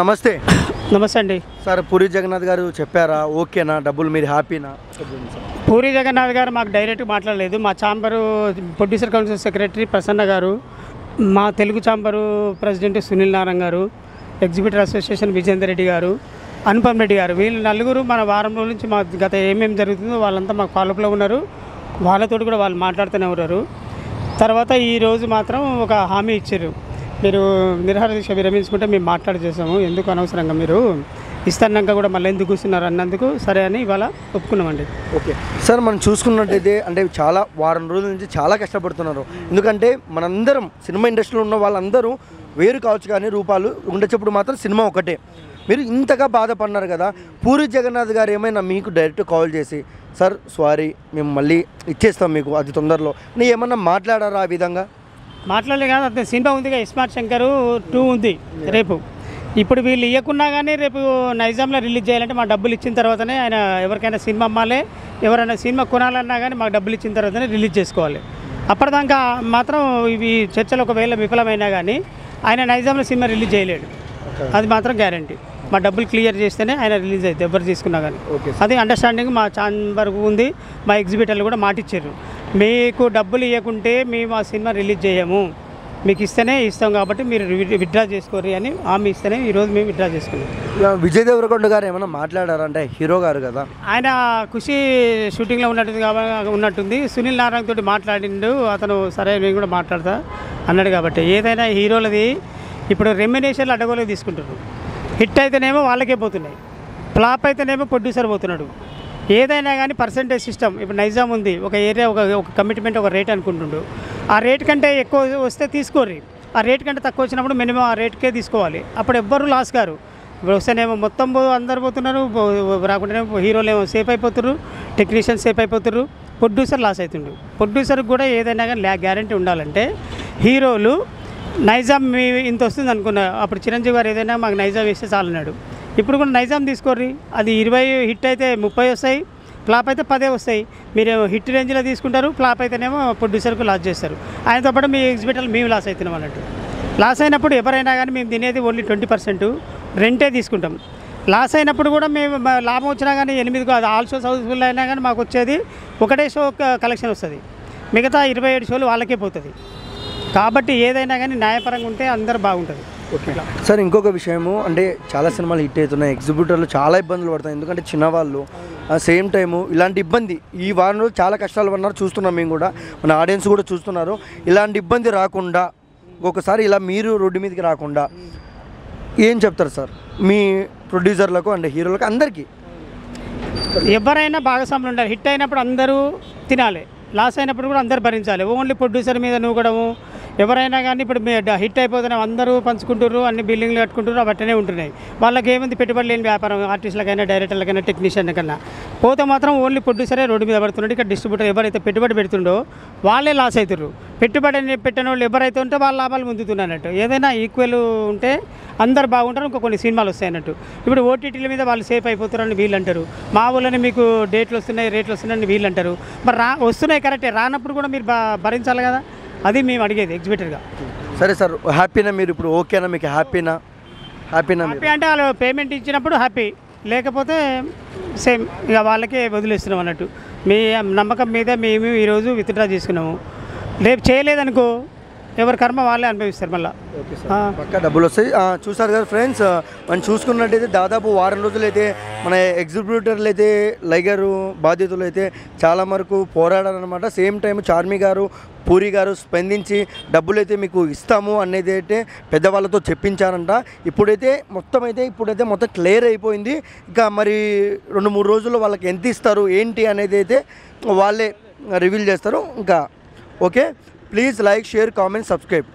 నమస్తే. నమస్తే అండి. సార్ పూరి జగన్నాథ్ గారు చెప్పారా ఓకేనా డబ్బులు మీరు హ్యాపీనా? పూరి జగన్నాథ్ గారు మాకు డైరెక్ట్ మాట్లాడలేదు. మా chamber producer council secretary Prasanna గారు మా తెలుగు ఛాంబరు ప్రెసిడెంట్ సునీల్ నారాయణ గారు ఎగ్జిబిటర్ అసోసియేషన్ విజేందర్ రెడ్డి గారు అనుపమ్ రెడ్డి గారు. వీళ్ళు నలుగురు మన వారం రోజుల నుంచి మా గత ఏమేమి జరుగుతుందో వాళ్ళంతా మాకు ఫాలోప్లో ఉన్నారు. వాళ్ళతో కూడా వాళ్ళు మాట్లాడుతూనే ఉన్నారు. తర్వాత ఈరోజు మాత్రం ఒక హామీ ఇచ్చారు. మీరు నిరహార దీక్ష విరమించుకుంటే మేము మాట్లాడి చేసాము ఎందుకు అనవసరంగా మీరు ఇస్తాన్నాక కూడా మళ్ళీ ఎందుకు కూర్చున్నారు అన్నందుకు? సరే అని ఇవాళ ఒప్పుకున్నామండి. ఓకే. సార్ మనం చూసుకున్నట్టయితే అంటే చాలా వారం రోజుల నుంచి చాలా కష్టపడుతున్నారు. ఎందుకంటే మనందరం సినిమా ఇండస్ట్రీలో ఉన్న వాళ్ళందరూ వేరు కావచ్చు కానీ రూపాలు ఉండేటప్పుడు మాత్రం సినిమా ఒకటే. మీరు ఇంతగా బాధపడినారు కదా పూరి జగన్నాథ్ గారు ఏమైనా మీకు డైరెక్ట్ కాల్ చేసి సార్ సారీ మేము మళ్ళీ ఇచ్చేస్తాం మీకు అది తొందరలో. నేను ఏమన్నా మాట్లాడారా ఆ విధంగా? మాట్లాడలే కాదు అంతే సినిమా ఉందిగా ఇస్మార్ట్ శంకర్ టూ ఉంది రేపు. ఇప్పుడు వీళ్ళు ఇవ్వకున్నా కానీ రేపు నైజాంలో రిలీజ్ చేయాలంటే మా డబ్బులు ఇచ్చిన తర్వాతనే ఆయన ఎవరికైనా సినిమా అమ్మాలి ఎవరైనా సినిమా కొనాలన్నా కానీ మాకు డబ్బులు ఇచ్చిన తర్వాతనే రిలీజ్ చేసుకోవాలి. అప్పటిదాకా మాత్రం ఇవి చర్చలు ఒకవేళ విఫలమైనా కానీ ఆయన నైజాంలో సినిమా రిలీజ్ చేయలేడు. అది మాత్రం గ్యారంటీ. మా డబ్బులు క్లియర్ చేస్తేనే ఆయన రిలీజ్ అవుతుంది ఎవరు తీసుకున్నా కానీ అది అండర్స్టాండింగ్ మా ఛాంబర్ ఉంది మా ఎగ్జిబిటర్లు కూడా మాటిచ్చారు. మీకు డబ్బులు ఇవ్వకుంటే మేము ఆ సినిమా రిలీజ్ చేయము. మీకు ఇస్తేనే ఇస్తాం కాబట్టి మీరు విత్డ్రా చేసుకోరు అని హామీ ఇస్తేనే ఈరోజు మేము విత్డ్రా చేసుకున్నాం. విజయ్ దేవరకొండ గారు ఏమైనా మాట్లాడారా? అంటే హీరో గారు కదా. ఆయన ఖుషి షూటింగ్లో ఉన్నట్టుంది కాబట్టి ఉన్నట్టుంది. సునీల్ నారాయణ తోటి మాట్లాడిండు. అతను సరే నేను కూడా మాట్లాడతా అన్నాడు కాబట్టి. ఏదైనా హీరోలది ఇప్పుడు రెమ్యునేషన్లు అడగోలకు తీసుకుంటారు హిట్ అయితేనేమో వాళ్ళకే పోతున్నాయి. ఫ్లాప్ అయితేనేమో ప్రొడ్యూసర్ పోతున్నాడు. ఏదైనా కానీ పర్సంటేజ్ సిస్టమ్ ఇప్పుడు నైజాం ఉంది ఒక ఏరియా ఒక ఒక కమిట్మెంట్ ఒక రేట్ అనుకుంటుండు. ఆ రేట్ కంటే ఎక్కువ వస్తే తీసుకోర్రి. ఆ రేట్ కంటే తక్కువ వచ్చినప్పుడు మినిమం ఆ రేట్కే తీసుకోవాలి. అప్పుడు ఎవ్వరు లాస్ గారు. ఇప్పుడు వస్తేనేమో మొత్తం పో- అందరు పోతున్నారు పో- రాకుండానేమో సేఫ్ అయిపోతున్నారు టెక్నీషియన్ సేఫ్ అయిపోతున్నారు ప్రొడ్యూసర్ లాస్ అవుతుండు ప్రొడ్యూసర్కి కూడా ఏదైనా కానీ ల్యా గ్యారంటీ ఉండాలంటే హీరోలు నైజాం మీ ఇంత వస్తుంది అనుకున్నా అప్పుడు చిరంజీవి గారు ఏదైనా మాకు నైజాం వేస్తే చాలన్నాడు ఇప్పుడు కూడా నైజాం తీసుకోర్రి. అది ఇరవై హిట్ అయితే ముప్పై వస్తాయి ఫ్లాప్ అయితే పదే వస్తాయి. మీరు హిట్ రేంజ్లో తీసుకుంటారు ఫ్లాప్ అయితేనేమో ప్రొడ్యూసర్కు లాస్ చేస్తారు. ఆయనతో పాటు మీ ఎగ్జిబిటర్లు మేము లాస్ అవుతున్నాం అన్నట్టు. లాస్ అయినప్పుడు ఎవరైనా కానీ మేము తినేది ఓన్లీ ట్వంటీ పర్సెంట్ రెంటే తీసుకుంటాం. లాస్ అయినప్పుడు కూడా మేము లాభం వచ్చినా కానీ ఎనిమిది అది ఆల్ షోస్ హౌస్ఫుల్ అయినా కానీ మాకు వచ్చేది ఒకటే షో కలెక్షన్ వస్తుంది. మిగతా ఇరవై ఏడు షోలు వాళ్ళకే పోతుంది. కాబట్టి ఏదైనా కానీ న్యాయపరంగా ఉంటే అందరు బాగుంటుంది. ఓకే. సార్ ఇంకొక విషయము అంటే చాలా సినిమాలు హిట్ అవుతున్నాయి ఎగ్జిబ్యూటర్లు చాలా ఇబ్బందులు పడతాయి ఎందుకంటే చిన్నవాళ్ళు సేమ్ టైము ఇలాంటి ఇబ్బంది ఈ వారం రోజులు చాలా కష్టాలు పడినారు చూస్తున్నాం మేము కూడా మన ఆడియన్స్ కూడా చూస్తున్నారు ఇలాంటి ఇబ్బంది రాకుండా ఒకసారి ఇలా మీరు రోడ్డు మీదకి రాకుండా ఏం చెప్తారు సార్? మీ ప్రొడ్యూసర్లకు అండ్ హీరోలకు అందరికీ? ఎవరైనా భాగస్వాములు ఉండాలి. హిట్ అయినప్పుడు అందరూ తినాలి. లాస్ అయినప్పుడు కూడా అందరు భరించాలి. ఓన్లీ ప్రొడ్యూసర్ మీద నూకడము ఎవరైనా కానీ ఇప్పుడు హిట్ అయిపోతున్నాం అందరూ పంచుకుంటారు అన్ని బిల్డింగ్లు కట్టుకుంటున్నారు అవి అట్టనే ఉంటున్నాయి. వాళ్ళకి ఏముంది పెట్టుబడి లేని వ్యాపారం ఆర్టిస్టులకైనా డైరెక్టర్లకైనా టెక్నీషియన్ కన్నా పోతే మాత్రం ఓన్లీ ప్రొడ్యూసరే రోడ్డు మీద పడుతున్నాడు. ఇక్కడ డిస్ట్రిబ్యూటర్ ఎవరైతే పెట్టుబడి పెడుతుండో వాళ్ళే లాస్ అవుతున్నారు పెట్టుబడి పెట్టిన వాళ్ళు ఎవరైతే ఉంటే వాళ్ళ లాభాలు ముందుతున్నట్టు ఏదైనా ఈక్వల్ ఉంటే అందరు బాగుంటారు ఇంకా కొన్ని సినిమాలు వస్తాయన్నట్టు. ఇప్పుడు ఓటీటీల మీద వాళ్ళు సేఫ్ అయిపోతారని వీళ్ళు అంటారు మా ఊళ్ళని మీకు డేట్లు వస్తున్నాయి రేట్లు వస్తున్నాయని వీళ్ళు అంటారు మరి రా వస్తున్నాయి కరెక్టే. రానప్పుడు కూడా మీరు భరించాలి కదా. అది మేము అడిగేది ఎగ్జిబిటర్గా. సరే సార్ హ్యాపీనా మీరు ఇప్పుడు? ఓకేనా మీకు? హ్యాపీనా? హ్యాపీనా హ్యాపీ అంటే వాళ్ళు పేమెంట్ ఇచ్చినప్పుడు హ్యాపీ. లేకపోతే సేమ్ ఇక వాళ్ళకే వదిలేస్తున్నాం అన్నట్టు. మీ నమ్మకం మీద మేము ఈరోజు విత్డ్రా చేసుకున్నాము. రేపు చేయలేదనుకో ఎవరి కర్మ వాళ్ళే అనుభవిస్తారు మళ్ళీ. పక్క డబ్బులు వస్తాయి. చూసారు కదా ఫ్రెండ్స్ మనం చూసుకున్నట్టయితే దాదాపు వారం రోజులు అయితే మన ఎగ్జిబ్యూటర్లు అయితే లైగరు బాధితులు అయితే చాలా వరకు పోరాడారనమాట సేమ్ టైం చార్మి గారు పూరి గారు స్పందించి డబ్బులు అయితే మీకు ఇస్తాము అనేది అయితే పెద్దవాళ్ళతో చెప్పించారంట. ఇప్పుడైతే మొత్తం అయితే ఇప్పుడైతే మొత్తం క్లియర్ అయిపోయింది. ఇక మరి రెండు మూడు రోజుల్లో వాళ్ళకి ఎంత ఇస్తారు ఏంటి అనేది అయితే వాళ్ళే రివీల్ చేస్తారు. ఇంకా okay? Please like, share, comment, subscribe.